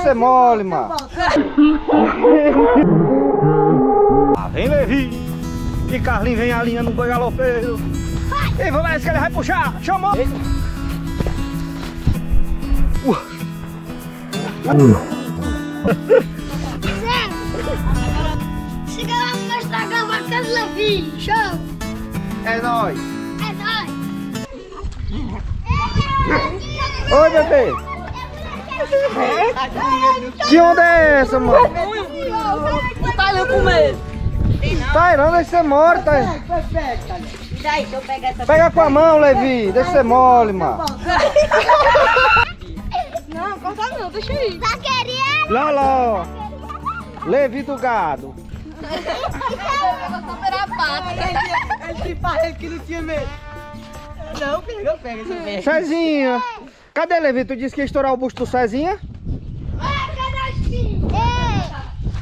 Você mole, mano. Ah, vem Levi. E Carlinhos vem a linha no boi galopeiro. E vamos ver se ele vai puxar. Chamou. Chega lá no meu Instagram, Marcos Levi. Show! É nóis. É nóis! Oi, bebê. Que onda é essa, mano? Tá eu com medo. Tá irando, deixa você mole, tá? Daí, se eu pegar essa... Pega com a mão, Levi. Deixa você mole, mano. Não, corta não, deixa aí. Vaqueirinha! Loló. Levi do gado. Super a pata. Ele que não tinha medo. Não, pega, pega esse medo. Cezinha. Cadê Levi? Tu disse que ia estourar o busto do Cezinha? Ei,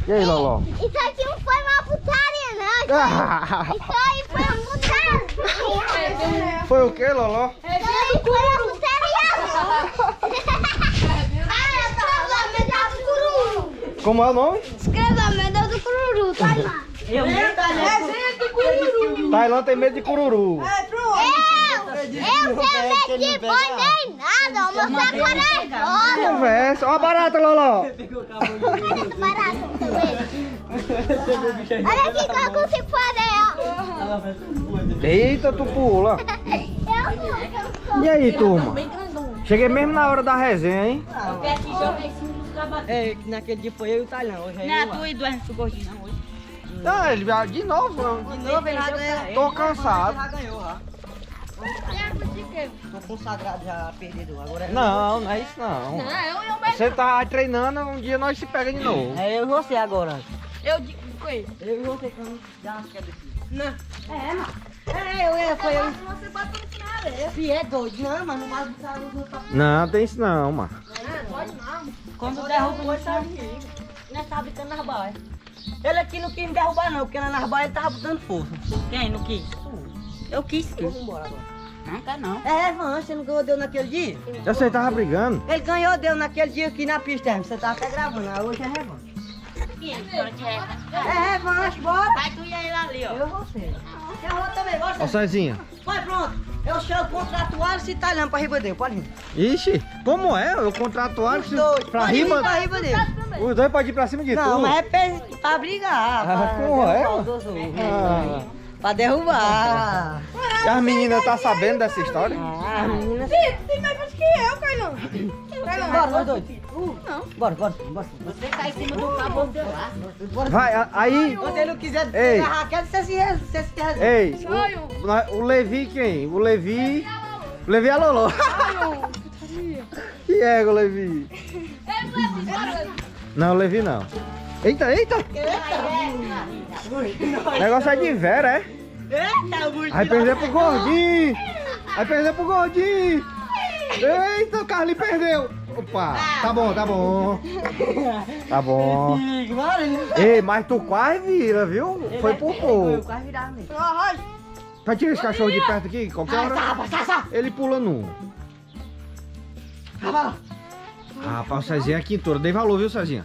E aí, Loló? isso aqui não foi uma putaria, não. Ah, Isso aí foi uma putaria. Foi o que, Loló? Isso aí foi uma putaria. Ah, do cururu. Como é o nome? Escrevamento do cururu, tá lá. Eu mesmo tá nessa. Tailã tem medo de cururu. Eu, eu tenho medo de boi nem nada, o meu saco é foda. Conversa. Ó a barata, Loló. Barato também. Olha aqui que eu consigo fazer, Eita, tu pula. ó. E aí, turma? Cheguei mesmo na hora da resenha, hein? É, que naquele dia foi eu e o Talhão. Hoje é Não é tu e dois do gordinho, não, hoje. Ah, ele de novo. De novo ele já ganhou. Tô cansado. Já ganhou, já. Tô consagrado já, perdedor. Agora é Não, não é isso não. Não, eu, Você tá treinando, um dia nós se pega de novo. É eu e você agora. eu digo com ele. Eu e você que vamos dar umas quebras aqui. Não. É, mano. É, eu, é, foi eu. Você pode continuar, né? Fih, é doido. Não, mas não vai botar os outros pra Não, tem isso não, mano. Quando derruba o outro, tá comigo. Nós tá brincando nas baias. Ele aqui não quis me derrubar não, porque lá nas baias ele tava botando força. Quem não quis? Eu quis sim. Vamos embora agora. Não quer não. É, mano, você não ganhou deu naquele dia? Eu sei, tava brigando. Ele ganhou deu naquele dia aqui na pista. Você tava até gravando, aí hoje é revanche. É revanche, bora. Vai tu e ele ali, ó. Eu e você. Eu vou também, Ó, gosta? Cezinha. Vai, pronto. Eu chamo contratuário esse talhão pra riba dele, pode vir. Ixi, como é? Eu contratuário Os dois. pra riba. pra riba dele. Os dois podem ir pra cima de Não, tu. mas é pra, pra brigar. Pra Ah, como é? Pra derrubar. E as meninas tá sabendo dessa história? Ah, menina. Tem mais forte que eu, Carlão. Bora, nós dois. Não. Bora, bora, bora. Você tá em cima do cabo, você lá. Vai, aí. Quando ele não quiser Ei. pegar a Raquel, você se res- você se resolve. Ei, o, o Levi quem? O Levi. O Levi é a Lolo. Que é o Levi? Não, o Levi não. Eita, eita! O negócio é de Vera, é? Eita, muito. Vai perder pro gordinho! Vai perder pro gordinho! Eita, o Carlinhos perdeu! Opa, tá bom, tá bom. Tá bom. Ei, mas tu quase vira, viu? Foi por Eu pouco. quase virava mesmo. Vai tirar esse cachorro de perto aqui, qualquer hora. Ele pula num. Ah, rapaz, o Cezinha é quintura. Dei valor, viu, Cezinha?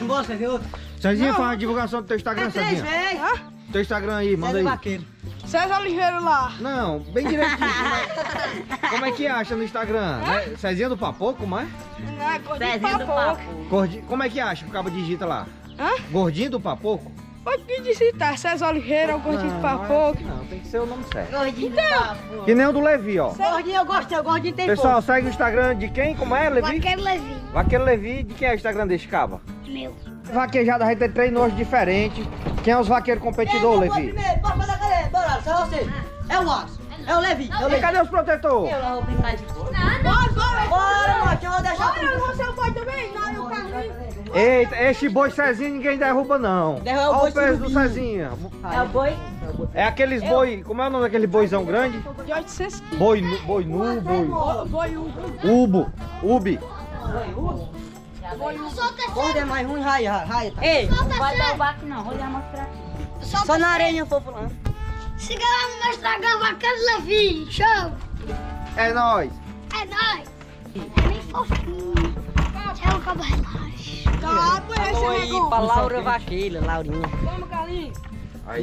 Bora, você viu? Cezinha, faz a divulgação do teu Instagram, Três Cezinha. vezes. Teu Instagram aí, manda César aí. Vaqueiro. César Oliveira lá. Não, bem direitinho. Como é, como é que acha no Instagram? Né? Cezinha do Papoco, como é? Ah, gordinho Pezinho do papo. Gordi- Como é que acha? O cabo digita lá. Hã? Gordinho do Papoco? Pode me digitar, César Oliveira, o gordinho de papoco. Não, tem que ser o nome certo. Gordinho do papo. Que nem o do Levi, ó. Gordinho eu gostei, o gordinho tem Pessoal, segue o Instagram de quem? Como é, Levi? Vaqueiro Levi. Vaqueiro Levi, de quem é o Instagram desse caba? Meu. Vaquejada, a gente tem três nojos diferentes. Quem é os vaqueiros competidores, Levi? Primeiro, bora fazer a cadeira. Bora, só você. É o Alisson. É o Levi. É o E Levi. cadê os protetores? Eu lá vou brincar de. Bora, bora. Bora, macho, eu vou deixar tudo. você é o pai também? Não, eu Carlinhos. Eita, este boi Cezinha ninguém derruba, não. Derruba o Olha boi o peso do. Cezinha. É o boi? É aqueles boi, como é o nome daquele boizão grande? De 800 quilos. Boi, nu- boi nu, boi... Boi um. Ubo, ubi. Gordo é mais ruim, raia, raia. tá? Ei, não vai derrubar aqui não. Vou lhe mostrar aqui. Só na areia, fofo lá. Siga lá no meu Instagram, Vaqueiro Levi. Show. É nóis. É nóis. É bem fofinho. Tchau, cabelo. Alô aí pra Laura Vaqueira, Laurinha. Aí,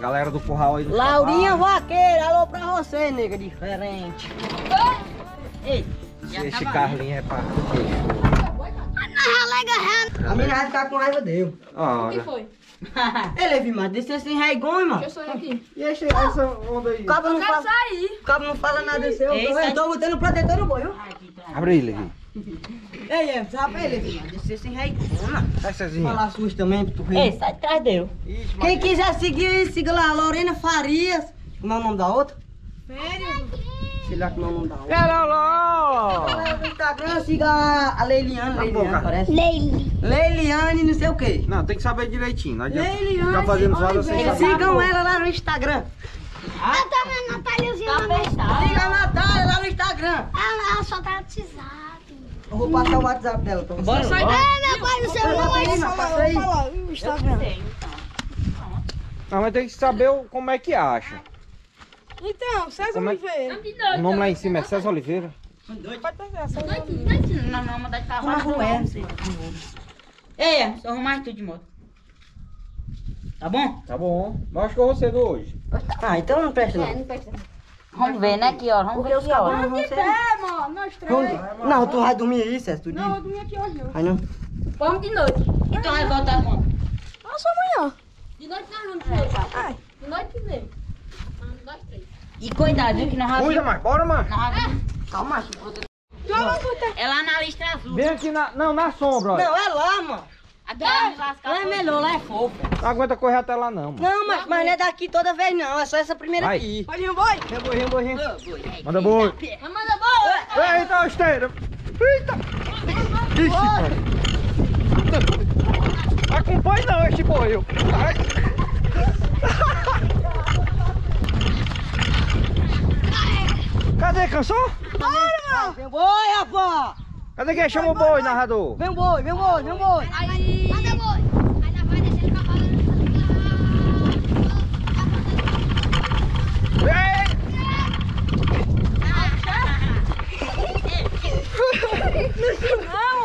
galera do curral aí. no Laurinha. Vaqueira, alô pra você, nega diferente. Ei, Esse Carlinho é pra. A menina vai ficar com raiva dele. Olha. foi? Ele é mas desse assim raigão, mano. Eu sou aqui. E esse, essa onda aí? O cabo não fala, sair. o cabo não fala nada seu. Ei, Eu sai- tô botando protetor no boi? Abre ele aqui. Ei, é, sabe ele, Levi? Desse assim raigão, mano. Sai. Falar sujo também pra tu ver. Ei, sai atrás dele. Ixi, Quem quiser seguir, siga lá, Lorena Farias. Como é o nome da outra? Sei o nome da outra. Pera lá! Galera do Instagram, siga a Leiliane, Leiliane parece. Leili. Leiliane não sei o quê. Não, tem que saber direitinho. Não adianta Leiliane ficar fazendo zoada sem saber. Sigam ela lá no Instagram. Eu também, Natáliazinha. Siga a Natália lá no Instagram. Ela, ela só tá batizada. Eu vou passar o WhatsApp dela pra você. Bora, É, meu pai não Passa aí, vai passa aí. o Instagram. Não, mas tem que saber o- como é que acha. Então, César Como é- Oliveira. O nome lá em cima é César Oliveira. Não, não, mandar de carro. Arruma com ela. Ei, só arrumar tudo de moto. Tá bom? Tá bom. Mas acho que eu vou cedo hoje. Ah, então não presta não. Vamos ver, né? Que hora? Vamos Porque ver os que hora. cabos não vão ser... É, mano, nós três. Vamos- Não, tu vai dormir aí, César, tu diz? Não, eu dormi aqui hoje não. Vai não? Vamos de noite. Então vai voltar quando? Nossa, amanhã. De noite nós vamos de noite. Ai. De noite primeiro. Nós três. E cuidado, viu? Que nós Cuida, vamos. mais. Bora, mano. Calma, macho. É lá na lista azul. Vem aqui na... Não, na sombra, olha. Não, é lá, mano. É lascar. Lá é melhor, lá é fofo. Não aguenta correr até lá, não, mano. Não, mas, mas não é daqui toda vez não, é só essa primeira Vai. aqui. Pode ir, boi. Vem, boi, vem, boi. Manda boi. Manda boa. Eita, esteira. Eita. Ixi, pai. Acompanhe não este boi. eu. Ai. Cadê? Cansou? Vem, boi, rapaz. Cadê quem chama o boi, narrador? Vem, boi, vem, boi, vem, boi. Aí, manda boi. Aí descer o.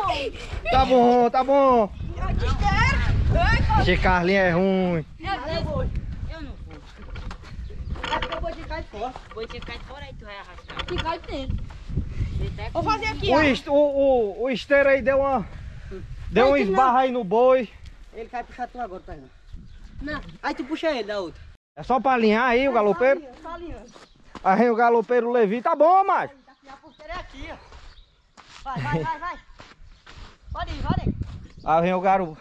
Ei! Tá bom, tá bom. Esse Carlinho é ruim. Eu. É porque o boi ficar de fora. Fora aí, tu vai arrastar. Ficar de dentro. Vou fazer aqui, O, ó. est- o, o, o esteiro aí deu uma. Deu um que esbarra aí no boi. Ele vai puxar tu agora, tá vendo? Não. Aí tu puxa ele da outra. É só pra alinhar aí o galopeiro. Tá alinhando. Aí vem o galopeiro Levi. Tá bom, macho. A porteira é aqui, ó. Vai, vai, vai, vai. Pode ir, pode ir. Aí vem o garoto.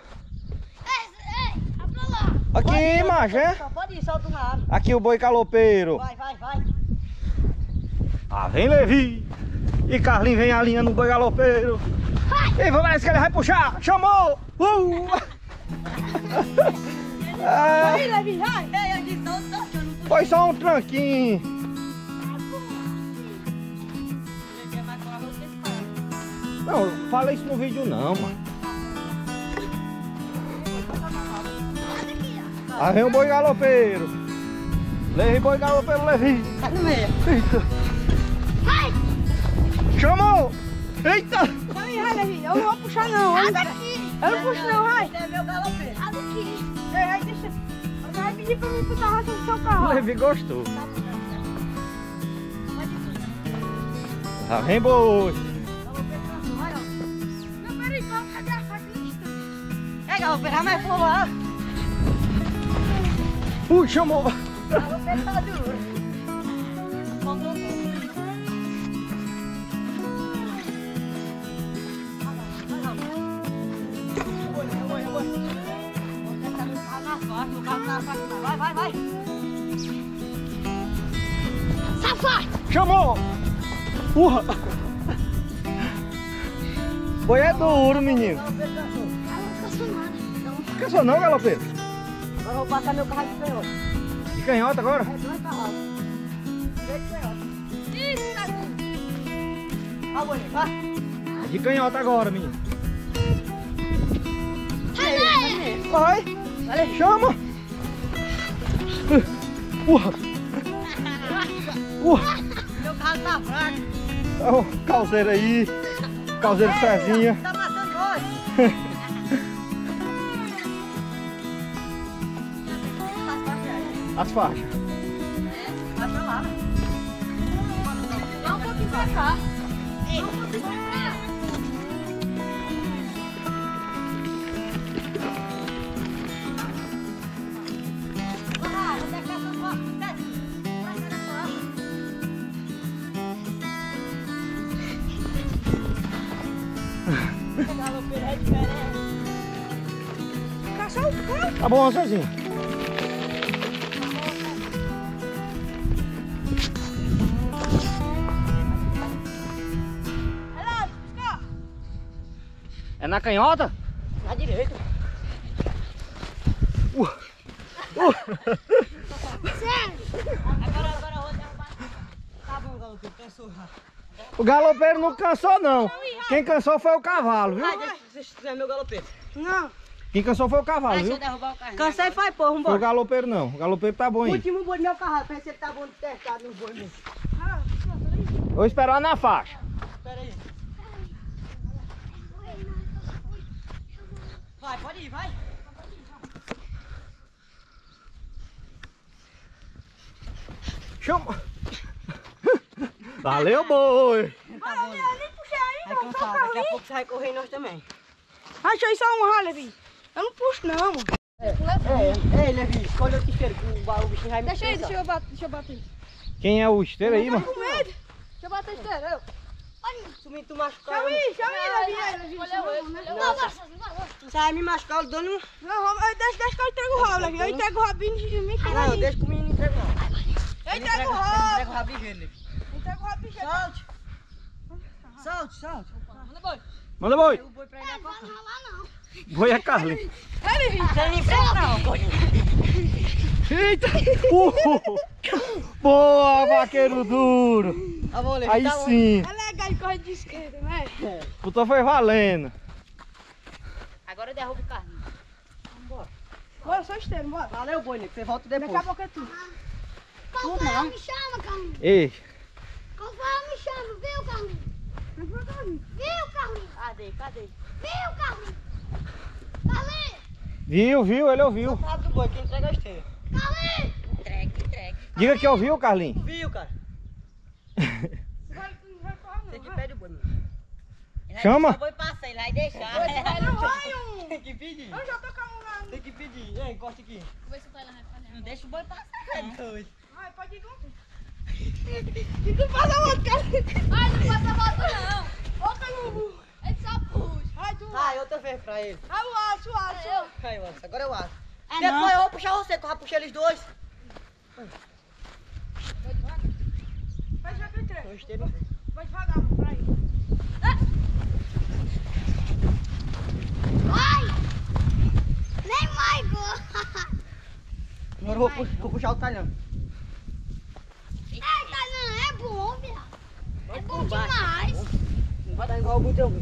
Vai lá. Aqui, macho, é? Pode ir, solta na água. Aqui o boi galopeiro. Vai, vai, vai. Ah, vem Levi. E Carlinho vem alinhando o boi galopeiro. E parece que ele vai puxar. Chamou. Uh! Aí, Levi, vai. Foi só um tranquinho. Não, fala isso no vídeo não, mano. Aí o boi galopeiro. Levi, boi galopeiro, Levi. Tá no meio. Eita. Chamou! Eita! Vai, vai, Levi. Eu não vou puxar, não. Eu não, eu não puxo, não, vai. É meu galopeiro. Ei, aí, deixa. Você vai pedir pra mim botar a raça no seu carro. O. Levi gostou. Lá vem boi. Não, peraí, Paulo, cadê a faca? É, galopeiro, vai mais por lá. Ui, chamou! Tá duro. Vai, vai, vai. Safado. Chamou! Urra! Boi é duro, menino. Ela não cansou nada. Então, Cansou não, galopeiro? Agora eu vou passar meu carro de canhota. De canhota agora? É dois cavalos. Direito de canhota. Isso, Tadinho. Vai, Boninho, vai. É De canhota agora, menino. Vai! Valeu. Chama! Urra! Urra! Meu carro tá fraco. Olha o calzeiro aí. Calzeiro Cezinha. Tá matando nós. As faixas. Vai pra lá. Dá um pouquinho pra cá. Dá um pouquinho pra cá. Ah, onde é É na canhota? Na direita. Agora, agora eu vou derrubar. Tá bom, galopeiro, cansou já. O galopeiro não cansou, não. Quem cansou foi o cavalo, viu? Vai, deixa, deixa eu ver meu galopeiro. Não. Quem cansou foi o cavalo, Deixa viu? eu derrubar o carro. Cansei, vai, pô, Foi o vambora. galopeiro, não. O galopeiro tá bom O aí. último boi do meu carro, pra ver se ele tá bom de testado no boi mesmo. Vou esperar na faixa. Pera aí. Vai, pode ir, vai. Chama. Valeu, boi. Vai cansar, daqui a pouco você vai correr e nós também. Achei só um ralo, Levi. Eu não puxo, não, mano. É, ei, Levi, escolhe outro esteiro, que o, o bichinho vai me Deixa aí, deixa eu bater. Deixa eu bater. Quem é o esteiro aí, mano? Com medo. Deixa eu bater esteiro. Eu. Se me tu machucar, Chama eu- aí, chama aí, Levi. aí. Escolheu Chama eu, não, você vai me machucar, eu dou no... Não, eu- deixa, deixa que eu entrego o ralo, Levi. Eu entrego o rabinho de mim. Não, deixa que o menino entrega não. Eu entrego o Entrega rabo. o rabinho dele, Levi. Entrego o rabinho. Solte. Solte, solte. Manda boi. O boi pra ele é. Não vai lá, não. Boi é Carlinhos. É, Levi. Você não enfrenta não, pô. Eita! Uh! Boa, vaqueiro duro! Tá Aí tá sim! É legal, ele corre de esquerda, né? Puta foi valendo! Agora eu derrubo o carro. Bora, só esteiro, bora. Valeu, boi, Levi, você volta Daqui depois. a pouco é tu. Qual foi? Me chama, Carlinhos. Ei, Qual foi? Me chama, viu, Carlinhos? Viu, Carlinhos? Cadê? Cadê? Viu, Carlinhos? Carlinhos! viu, viu? Ele ouviu. Do boi, entrega esteiro. Carlinhos! Entregue, entregue. Diga que ouviu, Carlinhos. Viu, cara? Vai, não vai correr, Você não. que vai. pede o boi, meu. Ele Chama. Só vou passar lá e deixar. Não. Tem que pedir. Eu já tô com a mão na... Tem que pedir. Ei, encosta aqui. Vou ver se o pai lá vai fazer. Não deixa o boi passar. É doido. Vai, pode ir com E tu passa a outra, cara. Ai, não passa a moto, não. Ô, Calubu. Ele só puxa. Vai, tu. Vai, outra vez pra ele. Vai o aço, o aço. Vai, Watson, agora eu acho. Ah, Depois não. eu vou puxar você, que eu já puxei eles dois. Vai eu esteiro. Vai devagar, mano, pra aí. Vai! Nem mais gol! Agora eu vou, vou puxar o talhão. Ei, Tainan, é bom, viado. É bom demais. Não vai dar igual o botão.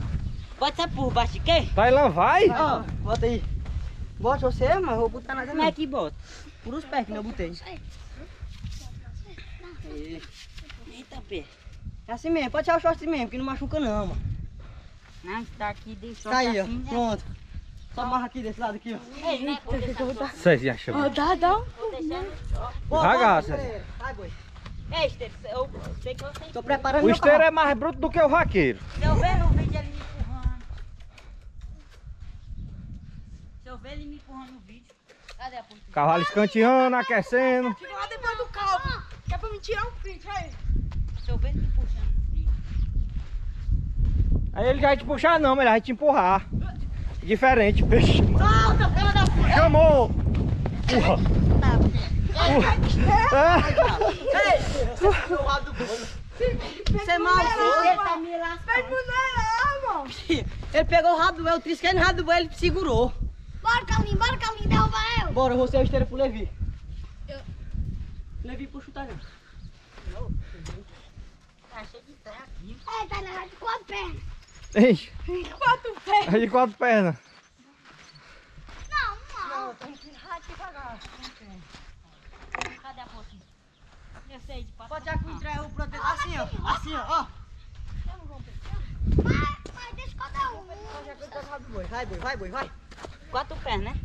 Pode ser por baixo de quê? Tailan vai? Ó, bota aí. Bota você, mas eu vou botar na Como é que bota? Por os pés que eu botei. Eita, pé. É assim mesmo, pode tirar o short mesmo, que não machuca não, mano. Não, está aqui, deixa Tá aí, ó. assim. Pronto. Só amarra aqui desse lado aqui, ó. Ei, né? Vou deixar só. Vocês dá, dá. Vou deixando. Boa, Devagar, boa, César. Ei, Esteiro, eu sei que eu sei. Tô preparando O esteiro carro. é mais bruto do que o vaqueiro. Se eu ver no vídeo ele me empurrando. Se eu ver ele me empurrando no vídeo. Cadê a ponta? Cavalo escanteando, aquecendo. Fica lá depois do calvo. Que é pra me tirar um print, vai. Se eu ver ele me puxando no vídeo. Aí ele já vai te puxar não, mas ele vai te empurrar. Diferente. Vixe, mano. Chamou! Urra. Urra. O rabo do boi. Você é malvado. Ele tá me lascando. Ele pegou o rabo do eu trisquei no rabo do ele segurou. Bora, Carlinhos, bora, Carlinhos, derruba eu. Bora, você é o esteiro pro Levi. Eu- Levi puxa o talhão. Tá cheio de terra aqui. É, Tainan, vai de quatro pernas. Ei, Quatro aí de quatro pernas. Não, não. Cadê a pontinha? Eu sei de passar. Pode já que entrega o protetor. Assim, ó. Assim, ó. ó. Vai, vai, deixa cada um. Vai, boi, vai, boi, vai. Quatro pés, né?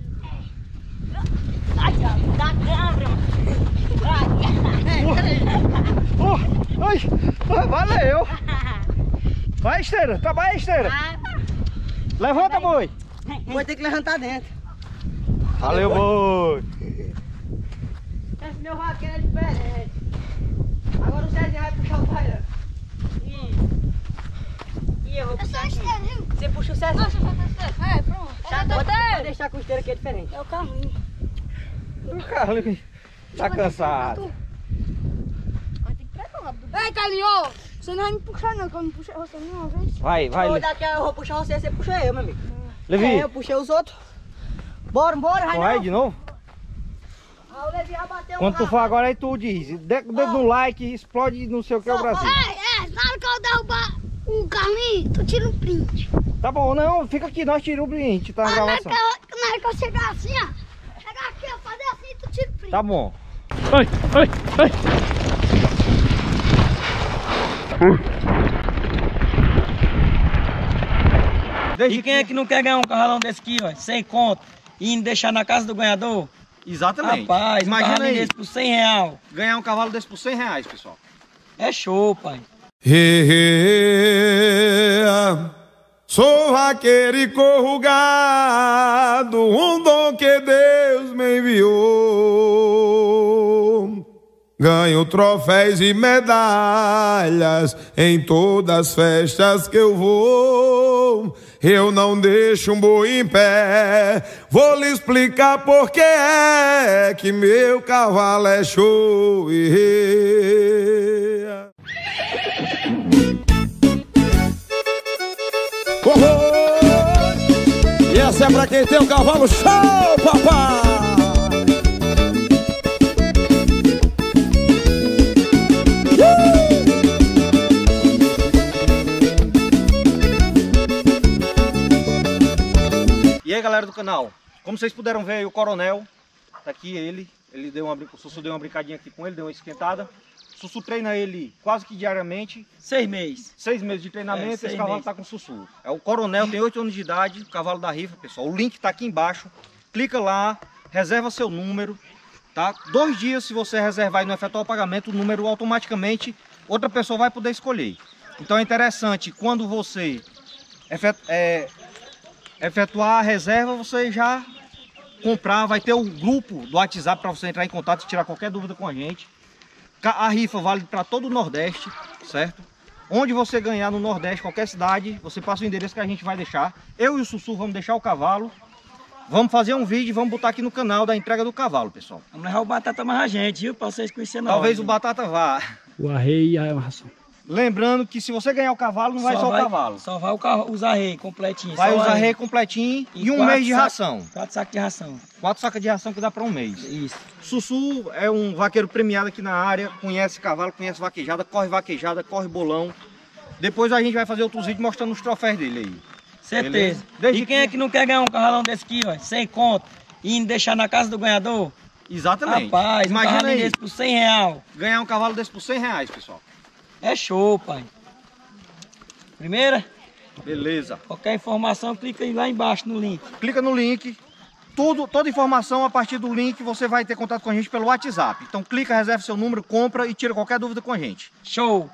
Ai, dá câmera. Oh, ai, valeu. Vai, esteira. Trabalha, esteira. Levanta, boi. Vai ter que levantar dentro. Valeu, boi. Esse meu vaqueiro é diferente. Agora o Cezinha vai puxar o pai. E eu vou Eu sou puxar aqui. esteira, viu? Você puxa o Cezinha. É, pronto. Tá, pode, pode deixar com o esteiro que é diferente. É o Carlinhos. O Carlinhos tá cansado. Ei, Carlinhos! Você não vai me puxar não, que eu não puxei você nenhuma vez. Vai, vai. Vou Le- daqui, eu vou puxar você, você puxa eu, meu amigo. Levi, É, eu puxei os outros. Bora, bora, vai vai de novo? Ah, o Levi já bateu Quando tu um for agora aí tu diz. Dedo no like, explode não sei o que é o Brasil. Ei, é, na hora que eu derrubar o Carlinhos, tu tira um print. Tá bom, não, fica aqui, nós tiramos o print, tá na Ah, na hora que gravação. eu, na hora que eu chegar assim, ó. Chegar aqui, ó, fazer assim, tu tira o print. Tá bom. Ai, ai, ai. E quem é que não quer ganhar um carralão desse aqui, ó, sem conto, e indo deixar na casa do ganhador? Exatamente. Rapaz, um Imagina aí, desse por 100 real. ganhar um cavalo desse por 100 reais, pessoal. É show, pai. Sou vaqueiro e corro gado, um dom que Deus me enviou. Ganho troféus e medalhas em todas as festas que eu vou. Eu não deixo um boi em pé. Vou lhe explicar por que é que meu cavalo é show. E essa é pra quem tem o cavalo show, papai! Aí, galera do canal, como vocês puderam ver aí, o coronel, tá aqui ele, ele deu uma, o Sussu deu uma brincadinha aqui com ele, deu uma esquentada. O Sussu treina ele quase que diariamente, Seis meses. seis meses de treinamento, É, esse cavalo meses. tá com o Sussu. É o coronel, tem oito anos de idade, o cavalo da rifa, pessoal. O link tá aqui embaixo, clica lá, reserva seu número, tá? Dois dias, se você reservar e não efetuar o pagamento, o número automaticamente outra pessoa vai poder escolher. Então é interessante, quando você é, efetuar a reserva, você já comprar, vai ter o grupo do WhatsApp para você entrar em contato e tirar qualquer dúvida com a gente. A rifa vale para todo o Nordeste, certo? Onde você ganhar no Nordeste, qualquer cidade, você passa o endereço que a gente vai deixar. Eu e o Sussu vamos deixar o cavalo. Vamos fazer um vídeo e vamos botar aqui no canal da entrega do cavalo, pessoal. Vamos levar o Batata mais a gente, viu? Pra vocês conhecerem nós. Talvez o Batata vá. O arreio e a ração. Lembrando que se você ganhar o cavalo, não vai só, o cavalo. Só vai o carro, usar rei completinho. Vai usar rei completinho e, um mês de ração. Quatro sacos de ração. Quatro sacas de ração que dá para um mês. Isso. Sussu é um vaqueiro premiado aqui na área, conhece cavalo, conhece vaquejada, corre vaquejada, corre bolão. Depois a gente vai fazer outros vídeos mostrando os troféus dele aí. Certeza. E quem é que- que não quer ganhar um carralão desse aqui, ó, sem conto, e deixar na casa do ganhador? Exatamente. Rapaz, um Imagina carralinho aí, desse por 100 real. ganhar um cavalo desse por 100 reais, pessoal. É show, pai. Primeira, Beleza. qualquer informação, clica aí lá embaixo no link. Clica no link. Tudo, toda informação a partir do link você vai ter contato com a gente pelo WhatsApp. Então clica, reserva seu número, compra e tira qualquer dúvida com a gente. Show!